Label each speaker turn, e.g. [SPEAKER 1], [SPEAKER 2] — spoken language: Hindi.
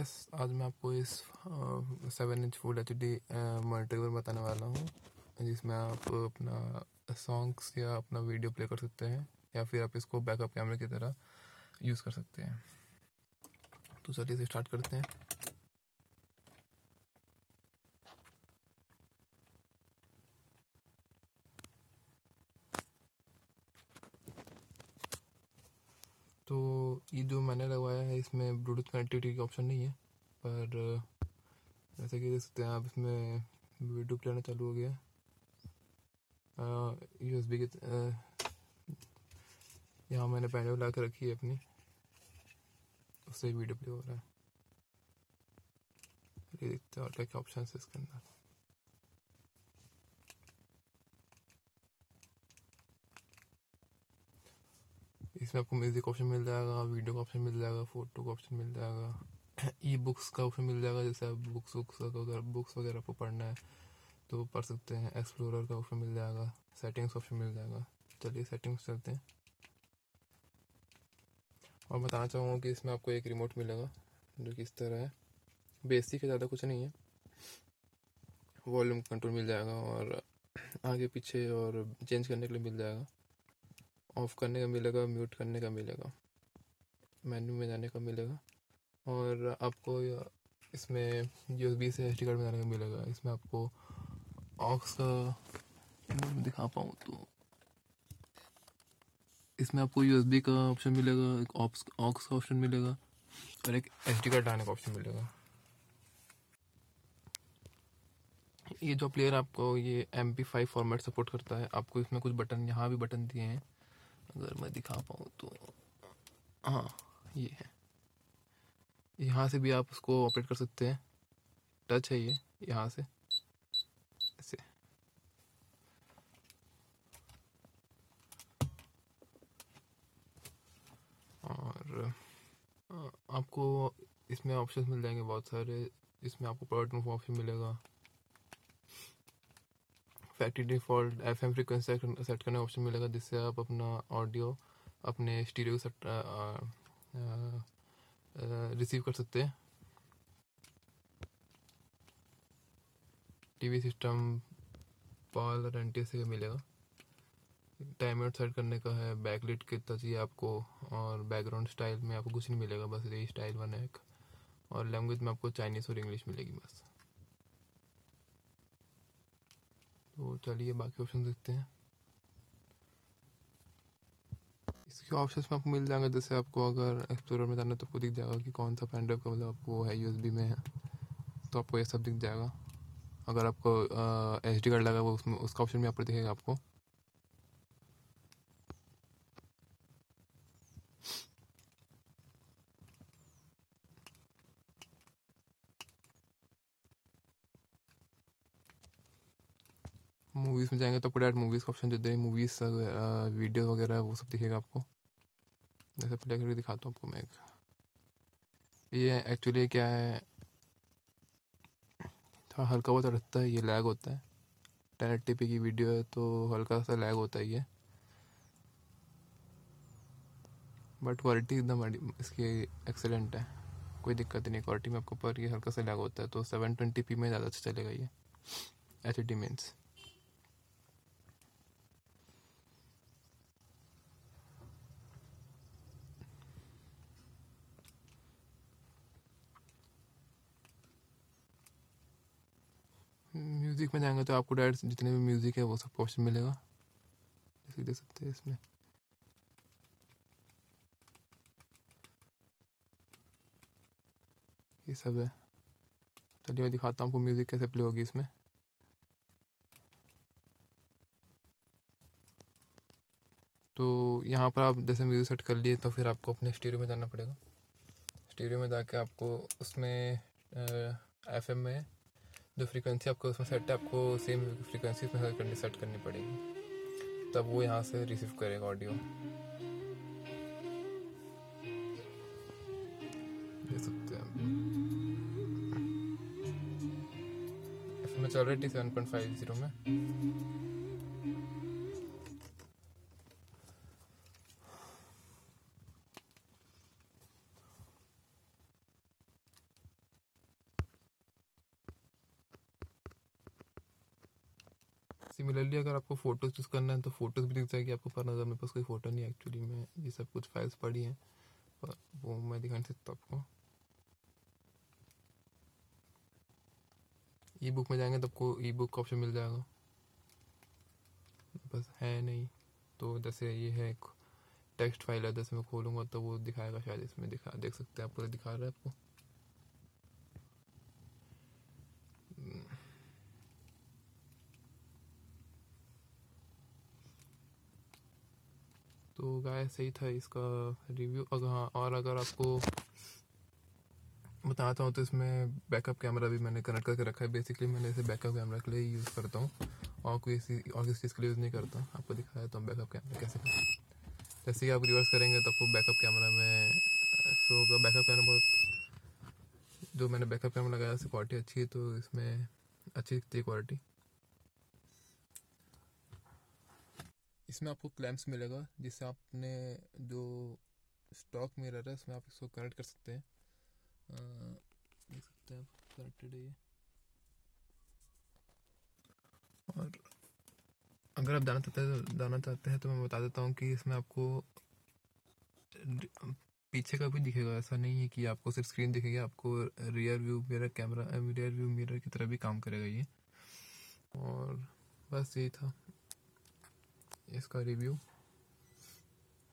[SPEAKER 1] गैस आज मैं आपको इस seven inch full H D multivar बताने वाला हूँ, जिसमें आप अपना सॉन्ग्स या अपना वीडियो प्ले कर सकते हैं, या फिर आप इसको बैकअप कैमरे की तरह यूज़ कर सकते हैं। तो चलिए इसे स्टार्ट करते हैं। ये जो मैंने लगवाया है, इसमें ब्लूटूथ कनेक्टिविटी का ऑप्शन नहीं है, पर जैसे कि देख सकते हैं आप, इसमें वीडियो प्लेयर चालू हो गया यू एस बी के यहाँ मैंने पैनल ला कर रखी है अपनी, उससे वीडियो प्ले हो रहा है। ये देखते हैं और क्या ऑप्शन है इसके अंदर। इसमें आपको म्यूज़िक ऑप्शन मिल जाएगा वीडियो का ऑप्शन मिल जाएगा फ़ोटो का ऑप्शन मिल जाएगा ई बुक्स का ऑप्शन मिल जाएगा, जैसे आप बुक्स बुक्स अगर बुक्स वगैरह आपको पढ़ना है तो पढ़ सकते हैं। एक्सप्लोरर का ऑप्शन मिल जाएगा सेटिंग्स ऑप्शन मिल जाएगा। चलिए सेटिंग्स चलते हैं। और बताना चाहूँगा कि इसमें आपको एक रिमोट मिलेगा, जो कि इस तरह है। बेसिक है, ज़्यादा कुछ नहीं है। वॉल्यूम कंट्रोल मिल जाएगा और आगे पीछे और चेंज करने के लिए मिल जाएगा। ऑफ़ करने का मिलेगा म्यूट करने का मिलेगा मेन्यू में जाने का मिलेगा, और आपको इसमें यूएसबी से एच कार्ड बनाने का मिलेगा। इसमें आपको ऑक्स का दिखा पाऊँ तो। इसमें आपको यूएसबी का ऑप्शन मिलेगा, एक ऑक्स ऑक्स का ऑप्शन मिलेगा, और एक एच कार्ड डालने का ऑप्शन मिलेगा। ये जो प्लेयर आपको ये M P five format support करता है, आपको इसमें कुछ बटन यहाँ भी बटन दिए हैं। अगर मैं दिखा पाऊँ तो। हाँ ये है। यहाँ से भी आप उसको ऑपरेट कर सकते हैं। टच है ये, यहाँ से। ऐसे। और आपको इसमें ऑप्शंस मिल जाएँगे बहुत सारे। इसमें आपको प्रोडक्ट ऑप्शन मिलेगा। Factory default F M frequency set करने ऑप्शन मिलेगा, जिससे आप अपना ऑडियो अपने स्टीरियो सेट रिसीव कर सकते हैं। टीवी सिस्टम पाल और से मिलेगा। टाइम आउट सेट करने का है बैकलिट कितना चाहिए आपको, और बैकग्राउंड स्टाइल में आपको कुछ नहीं मिलेगा, बस यही स्टाइल वन है एक। और लैंग्वेज में आपको चाइनीज़ और इंग्लिश मिलेगी बस। तो चलिए बाकी ऑप्शन देखते हैं। इसके ऑप्शन में आपको मिल जाएँगे, जैसे आपको अगर एक्सप्लोरर में जाना है तो आपको दिख जाएगा कि कौन सा पेन ड्राइव का मतलब आपको है यूएसबी में है। तो आपको ये सब दिख जाएगा। अगर आपको एच डी कार्ड लगा वो उसमें, उसका ऑप्शन भी यहाँ पर दिखेगा आपको। मूवीज़ में जाएँगे तो आपको मूवीज़ का ऑप्शन देते हैं मूवीज़ वीडियो वगैरह, वो सब दिखेगा आपको। जैसे प्ले करके दिखाता हूँ आपको मैं एक। ये एक्चुअली क्या है? थोड़ा हल्का बहुत रहता है, ये लैग होता है। टेन एट्टी की वीडियो है तो हल्का सा लैग होता है ये। बट क्वालिटी एकदम इसकी एक्सेलेंट है। कोई दिक्कत नहीं क्वालिटी में आपको पर ये हल्का सा लैग होता है तो सेवन ट्वेंटी पी में ज़्यादा अच्छा चलेगा ये। एच डी मीन्स म्यूज़िक में जाएँगे तो आपको डायरेक्ट जितने भी म्यूज़िक है वो सब ऑप्शन मिलेगा। जैसे देख सकते हैं इसमें। ये सब है। चलिए मैं दिखाता हूँ आपको म्यूज़िक कैसे प्ले होगी इसमें। तो यहाँ पर आप जैसे म्यूज़िक सेट कर लिए तो फिर आपको अपने स्टूडियो में जाना पड़ेगा। स्टूडियो में जाके आपको उसमें एफ़ एम में जो फ्रीक्वेंसी आपको उसमें सेट है, आपको सेम फ्रीक्वेंसी उसमें करनी सेट करनी पड़ेगी। तब वो यहाँ से रिसीव करेगा ऑडियो दे सकते हैं चल रही थी सेवन पॉइंट फाइव ज़ीरो में। सिमिलरली अगर आपको फ़ोटोज़ चूज़ करना है तो फ़ोटोज़ भी दिख जाएगी आपको, पर नज़र, मेरे पास कोई फ़ोटो नहीं एक्चुअली में ये सब कुछ फाइल्स पड़ी हैं, पर वो मैं दिखा नहीं सकता आपको ई बुक में जाएँगे तो आपको ई बुक का ऑप्शन मिल जाएगा। बस है नहीं तो जैसे ये है एक टेक्स्ट फ़ाइल है, जैसे मैं खोलूँगा तो वो दिखाएगा शायद, इसमें दिखा, देख सकते हैं आप, पूरा दिखा रहा है आपको। तो गाय सही था इसका रिव्यू अगर हाँ और अगर आपको बताता हूँ तो इसमें बैकअप कैमरा भी मैंने कनेक्ट करके रखा है। बेसिकली मैंने इसे बैकअप कैमरा के लिए यूज़ करता हूँ। और कोई और किसी चीज़ के लिए यूज़ नहीं करता। आपको दिखाया तो हम बैकअप कैमरा कैसे करते जैसे कि आप रिवर्स करेंगे तो आपको बैकअप कैमरा में शो होगा। बैकअप कैमरा बहुत, जो मैंने बैकअप कैमरा लगाया, उसकी क्वालिटी अच्छी है तो इसमें अच्छी है क्वालिटी इसमें आपको क्लैम्प्स मिलेगा, जिससे आपने जो स्टॉक मिरर है, उसमें आप इसको कनेक्ट कर सकते हैं। देख सकते हैं आप कनेक्टेड है ये। और अगर आप दाना चाहते हैं दाना चाहते हैं तो मैं बता देता हूँ कि इसमें आपको पीछे का भी दिखेगा, ऐसा नहीं है कि आपको सिर्फ़ स्क्रीन दिखेगी, आपको rear view mirror camera rear view mirror की तरह भी काम करेगा ये। और बस यही था। इसका रिव्यू।